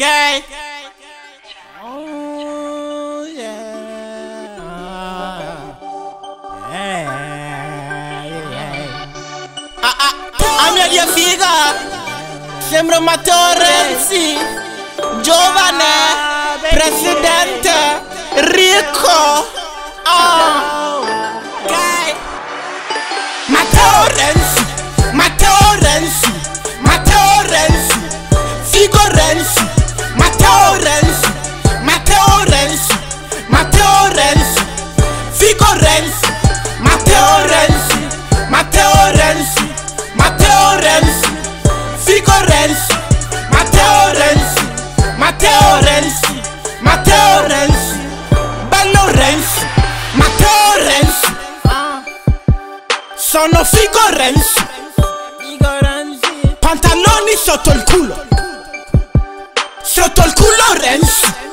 Gay. Oh yeah. Yeah, yeah. Ah, ah, I'm not your figure. Sembro Matorenzi, Giovane, ah, Presidente, Rico. Ah. Renzi Matteo Renzi Matteo Renzi Matteo Renzi Figo Renzi Matteo Renzi Matteo Renzi Matteo Renzi Bello Renzi Matteo Renzi. Sono Figo Renzi. Pantaloni sotto il culo. Sotto il culo Renzi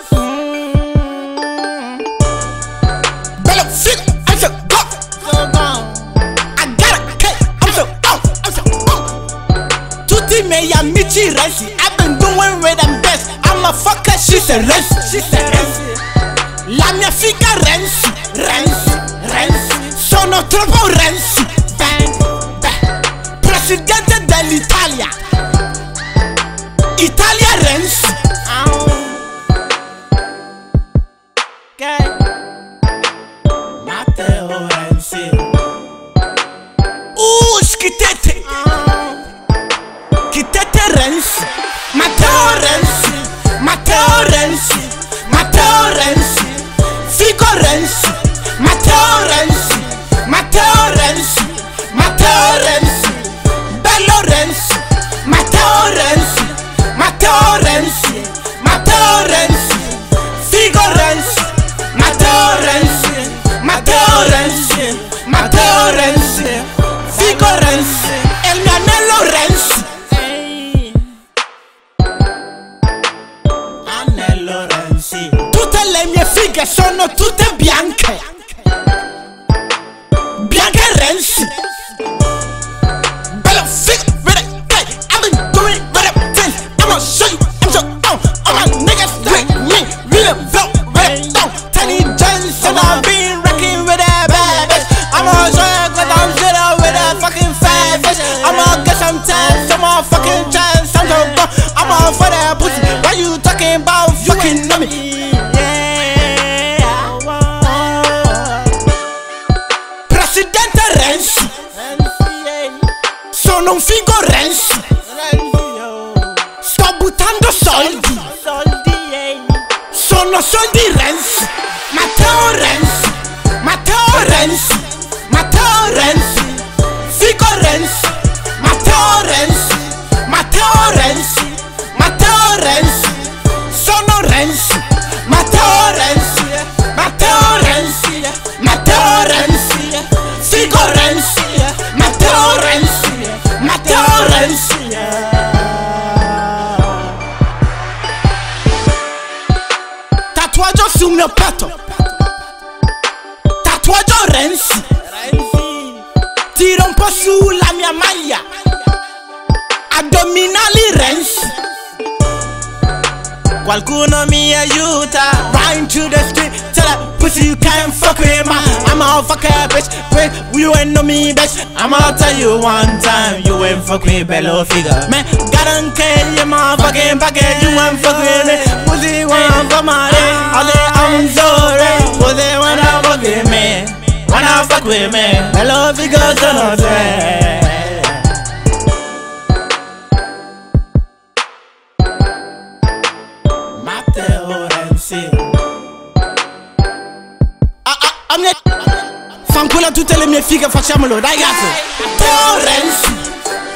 oh Tutti i miei amici Renzi I've been doing with them best. I'm a fucker she's a Renzi She's a Renzi La mia figa Renzi. Renzi Renzi. Sono troppo Renzi. Bang Bang. Presidente dell'Italia. Italia Renzi Schitete Renzi Matteo Renzi Matteo Renzi Matteo Renzi Figo Renzi Matteo Renzi Matteo Renzi Matteo Renzi Bello Renzi Matteo Renzi Matteo Renzi Matteo Renzi Figo Renzi Matteo Renzi Matteo le mie fighe sono tutte bianche. Bianche Renzi Bello figo Ready, hey, I've been doing better things I'ma show you, I'm so on All my niggas like me Real vote, red on Tiny Johnson I've been rocking with that bad bitch I'ma show you I'm up with that fucking fat bitch I'ma get some time, some more fucking chance I'm so go, I'ma for that pussy Why you talking about fucking me? Sono un figo Renzi Sto buttando soldi. Sono soldi Renzi Matteo Renzi Matteo Renzi Matteo Renzi Figo Renzi Matteo Renzi Matteo Renzi Matteo Renzi Sono Renzi Matteo Renzi Matteo Renzi Matteo Renzi Figo Renzi Tatuaggio sul mio petto Tatuaggio Renzi. Tiro un po' sulla mia maglia Addominali Renzi. Qualcuno mi aiuta. Rhyme to the street. Tell that pussy you can't fuck with my I'm a fucker bitch. Bitch, you ain't know me bitch? I'ma tell you one time. You ain't fuck with Bello figure. Man, gotta kill you motherfucking pocket. You ain't fuck with me. Pussy wanna fuck my Sono te Matteo Renzi ah, ah, ah, mia... Fanculo a tutte le mie fighe, facciamolo ragazzi. Teo Renzi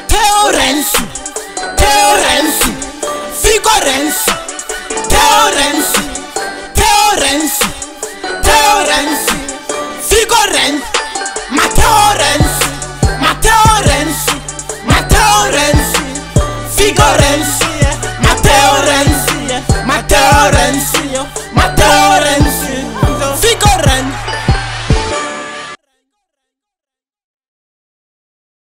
Teo Renzi torrents, my torrents.